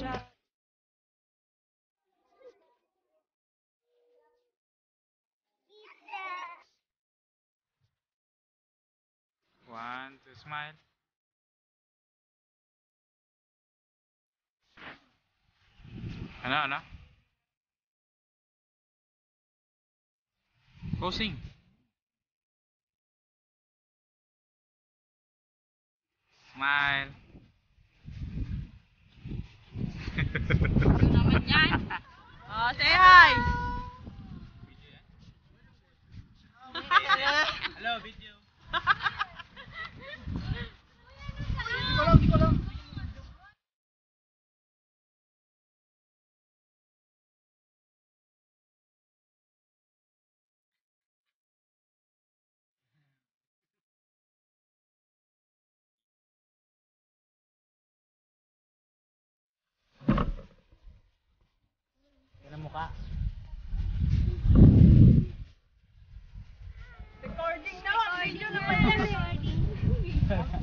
siya. One, two, smile. Ano, ano? Go sing. Smile. mình nhai mukha. Recording na. Video na pala.